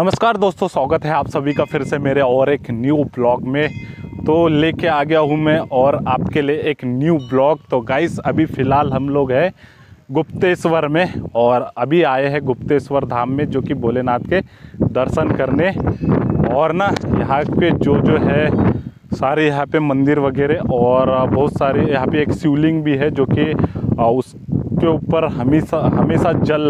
नमस्कार दोस्तों, स्वागत है आप सभी का फिर से मेरे और एक न्यू ब्लॉग में। तो लेके आ गया हूँ मैं और आपके लिए एक न्यू ब्लॉग तो गाइस अभी फ़िलहाल हम लोग हैं गुप्तेश्वर में और अभी आए हैं गुप्तेश्वर धाम में, जो कि भोलेनाथ के दर्शन करने। और ना, यहाँ पे जो जो है, सारे यहाँ पे मंदिर वगैरह और बहुत सारे, यहाँ पे एक शिवलिंग भी है जो कि उसके ऊपर हमेशा हमेशा जल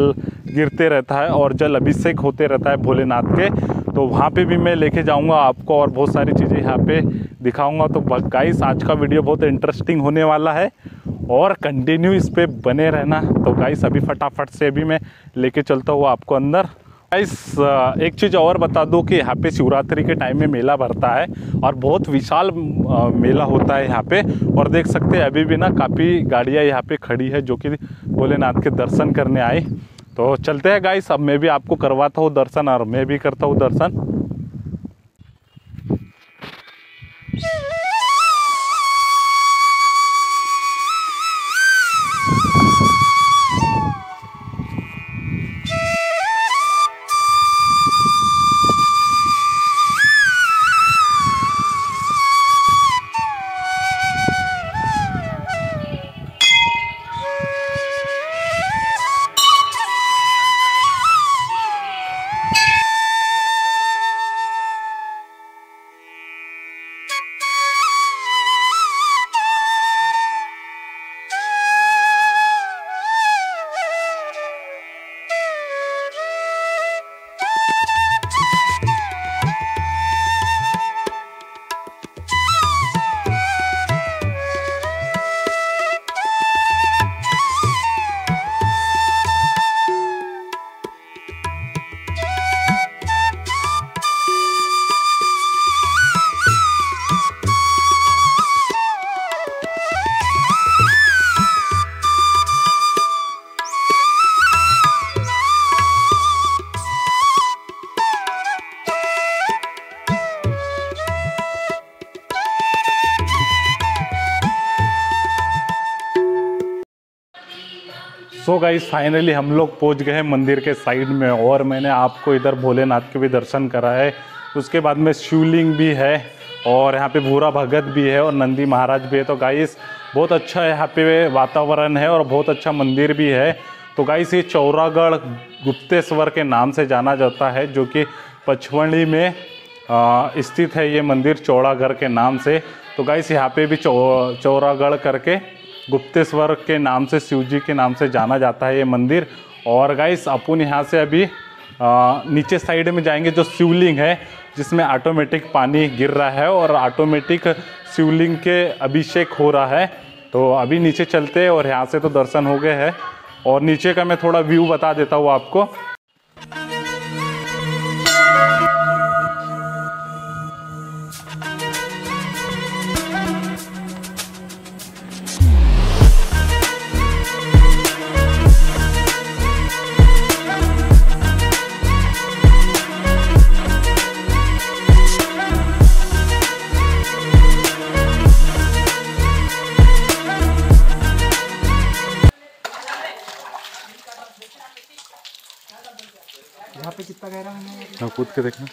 गिरते रहता है और जल अभिषेक होते रहता है भोलेनाथ के। तो वहाँ पे भी मैं लेके जाऊँगा आपको और बहुत सारी चीज़ें यहाँ पे दिखाऊँगा। तो गाइस आज का वीडियो बहुत इंटरेस्टिंग होने वाला है और कंटिन्यू इस पर बने रहना। तो गाइस अभी फटाफट से अभी मैं लेके चलता हूँ आपको अंदर। गाइस एक चीज़ और बता दूँ कि यहाँ पे शिवरात्रि के टाइम में मेला भरता है और बहुत विशाल मेला होता है यहाँ पे। और देख सकते हैं, अभी भी ना काफ़ी गाड़ियाँ यहाँ पे खड़ी है जो कि भोलेनाथ के दर्शन करने आई तो चलते हैं गाइस अब मैं भी आपको करवाता हूँ दर्शन और मैं भी करता हूँ दर्शन। सो गाइस फाइनली हम लोग पहुँच गए मंदिर के साइड में और मैंने आपको इधर भोलेनाथ के भी दर्शन करा है उसके बाद में शिवलिंग भी है और यहाँ पे भूरा भगत भी है और नंदी महाराज भी है। तो गाइस बहुत अच्छा यहाँ पे वातावरण है और बहुत अच्छा मंदिर भी है। तो गाइस ये चौरागढ़ गुप्तेश्वर के नाम से जाना जाता है, जो कि पचमढ़ी में स्थित है ये मंदिर चौड़ागढ़ के नाम से। तो गाइस यहाँ पे भी चौ, चौरागढ़ करके गुप्तेश्वर के नाम से शिव जी के नाम से जाना जाता है ये मंदिर। और गाइस अपन यहाँ से अभी आ, नीचे साइड में जाएँगे जो शिवलिंग है जिसमें ऑटोमेटिक पानी गिर रहा है और ऑटोमेटिक शिवलिंग के अभिषेक हो रहा है। तो अभी नीचे चलते हैं और यहाँ से तो दर्शन हो गए हैं। और नीचे का मैं थोड़ा व्यू बता देता हूँ आपको। कितना हाँ कूद के देखना।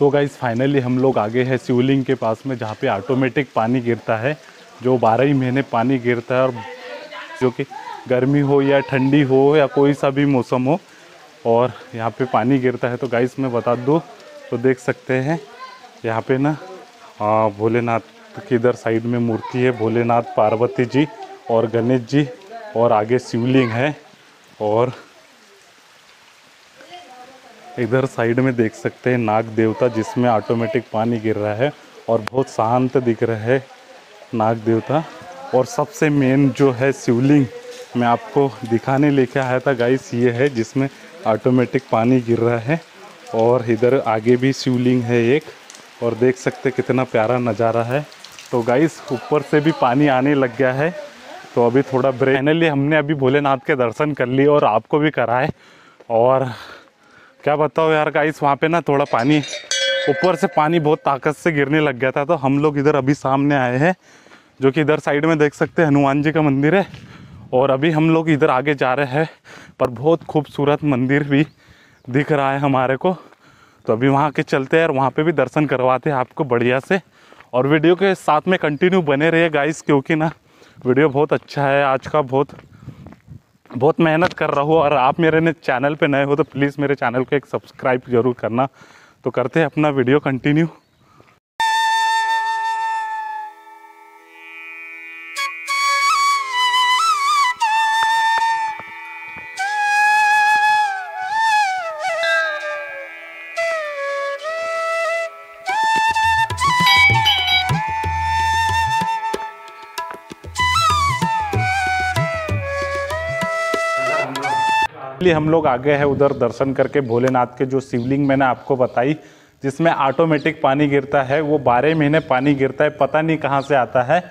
तो गाइज़ फाइनली हम लोग आगे हैं शिवलिंग के पास में, जहाँ पे ऑटोमेटिक पानी गिरता है। जो बारह ही महीने पानी गिरता है और जो कि गर्मी हो या ठंडी हो या कोई सा भी मौसम हो, और यहाँ पे पानी गिरता है। तो गाइस मैं बता दूँ तो देख सकते हैं, यहाँ पे ना भोलेनाथ की इधर साइड में मूर्ति है, भोलेनाथ पार्वती जी और गणेश जी और आगे शिवलिंग है, और इधर साइड में देख सकते हैं नाग देवता जिसमें ऑटोमेटिक पानी गिर रहा है और बहुत शांत दिख रहा है नाग देवता। और सबसे मेन जो है शिवलिंग मैं आपको दिखाने लेके आया था गाइस ये है जिसमें ऑटोमेटिक पानी गिर रहा है और इधर आगे भी शिवलिंग है एक। और देख सकते कितना प्यारा नज़ारा है। तो गाइस ऊपर से भी पानी आने लग गया है। तो अभी थोड़ा ब्रेक हमने अभी भोलेनाथ के दर्शन कर लिए और आपको भी कराए। और क्या बताओ यार गाइस वहाँ पे ना थोड़ा पानी, ऊपर से पानी बहुत ताकत से गिरने लग गया था तो हम लोग इधर अभी सामने आए हैं, जो कि इधर साइड में देख सकते हैं, हनुमान जी का मंदिर है, और अभी हम लोग इधर आगे जा रहे हैं, पर बहुत खूबसूरत मंदिर भी दिख रहा है हमारे को तो अभी वहाँ के चलते हैं और वहाँ पे भी दर्शन करवाते हैं आपको बढ़िया से, और वीडियो के साथ में कंटिन्यू बने रहिए गाइस क्योंकि ना वीडियो बहुत अच्छा है, आज का बहुत बहुत मेहनत कर रहा हूँ और आप मेरे चैनल पे नए हो तो प्लीज़ मेरे चैनल को एक सब्सक्राइब ज़रूर करना। तो करते हैं अपना वीडियो कंटिन्यू। लिए हम लोग आगे हैं उधर दर्शन करके। भोलेनाथ के जो शिवलिंग मैंने आपको बताई, जिसमें ऑटोमेटिक पानी गिरता है, वो बारह महीने पानी गिरता है, पता नहीं कहाँ से आता है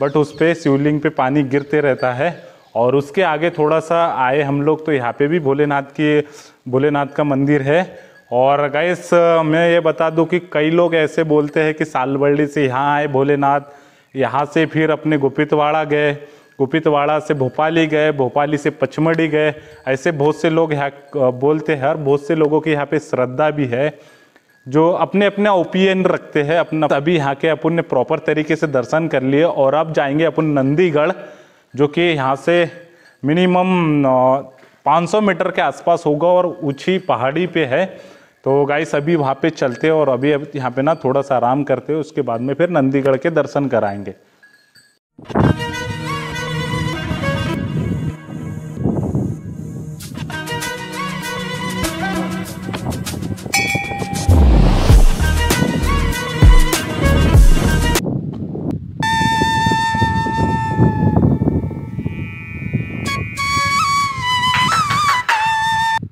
बट उस पर शिवलिंग पे पानी गिरते रहता है। और उसके आगे थोड़ा सा आए हम लोग तो यहाँ पे भी भोलेनाथ की, भोलेनाथ का मंदिर है। और गैस मैं ये बता दूँ कि कई लोग ऐसे बोलते हैं कि सालबर्डी से यहाँ आए भोलेनाथ, यहाँ से फिर अपने गुपितवाड़ा गए। गुपितवाड़ा से भोपाली गए, भोपाली से पचमढ़ी गए, ऐसे बहुत से लोग यहाँ बोलते हैं, और बहुत से लोगों की यहाँ पे श्रद्धा भी है, जो अपने अपने ओपिनियन रखते हैं, अपना अभी यहाँ के अपन ने प्रॉपर तरीके से दर्शन कर लिए, और अब जाएँगे अपन नंदीगढ़, जो कि यहाँ से मिनिमम 500 मीटर के आसपास होगा, और ऊँची पहाड़ी पे है। तो गाइस अभी वहाँ पे चलते हैं, और अभी यहाँ पे ना थोड़ा सा आराम करते हैं, उसके बाद में फिर नंदीगढ़ के दर्शन कराएँगे।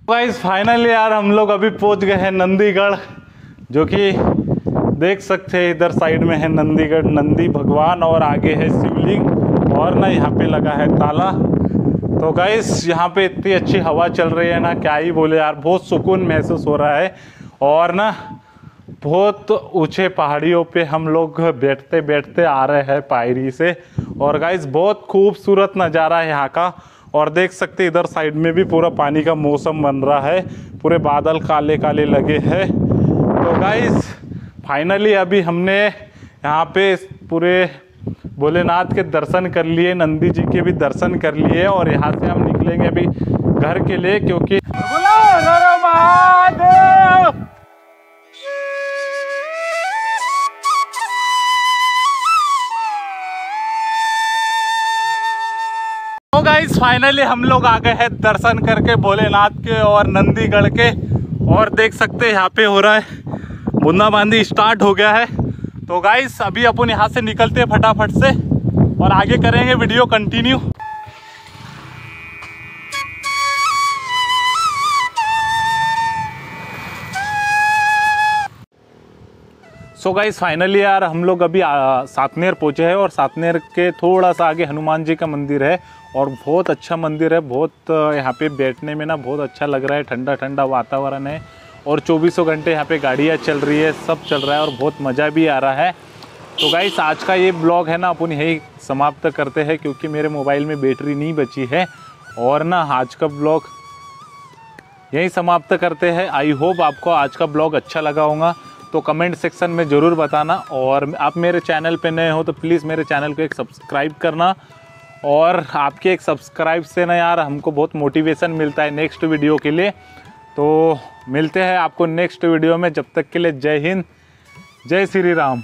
गाइस फाइनली यार हम लोग अभी पहुँच गए हैं नंदीगढ़, जो कि देख सकते हैं इधर साइड में है नंदीगढ़। नंदी भगवान और आगे है शिवलिंग, और ना यहाँ पे लगा है ताला। तो गाइस यहाँ पे इतनी अच्छी हवा चल रही है ना, क्या ही बोले यार, बहुत सुकून महसूस हो रहा है। और ना, बहुत ऊँचे पहाड़ियों पे हम लोग बैठते बैठते आ रहे हैं पायरी से। और गाइस बहुत खूबसूरत नज़ारा है यहाँ का। और देख सकते इधर साइड में भी पूरा पानी का मौसम बन रहा है। पूरे बादल काले काले लगे हैं। तो गाइस फाइनली अभी हमने यहाँ पे पूरे भोलेनाथ के दर्शन कर लिए, नंदी जी के भी दर्शन कर लिए और यहाँ से हम निकलेंगे अभी घर के लिए क्योंकि तो गाइस फाइनली हम लोग आ गए हैं दर्शन करके भोलेनाथ के और नंदीगढ़ के। और देख सकते हैं यहाँ पे हो रहा है, बूंदाबांदी स्टार्ट हो गया है। तो गाइस अभी अपन यहाँ से निकलते हैं फटाफट से और आगे करेंगे video continue so guys finally यार, हम लोग अभी सातनेर पहुँचे हैं और सातनेर के थोड़ा सा आगे हनुमान जी का मंदिर है और बहुत अच्छा मंदिर है, बहुत यहाँ पे बैठने में ना बहुत अच्छा लग रहा है, ठंडा ठंडा वातावरण है और चौबीसों घंटे यहाँ पे गाड़ियाँ चल रही है, सब चल रहा है और बहुत मज़ा भी आ रहा है। तो गाइस आज का ये ब्लॉग है ना, अपन यही समाप्त करते हैं क्योंकि मेरे मोबाइल में बैटरी नहीं बची है और ना आज का ब्लॉग यही समाप्त करते हैं। आई होप आपको आज का ब्लॉग अच्छा लगा होगा। तो कमेंट सेक्शन में ज़रूर बताना और आप मेरे चैनल पे नए हो तो प्लीज़ मेरे चैनल को एक सब्सक्राइब करना और आपके एक सब्सक्राइब से ना यार हमको बहुत मोटिवेशन मिलता है नेक्स्ट वीडियो के लिए। तो मिलते हैं आपको नेक्स्ट वीडियो में, जब तक के लिए जय हिंद, जय श्री राम।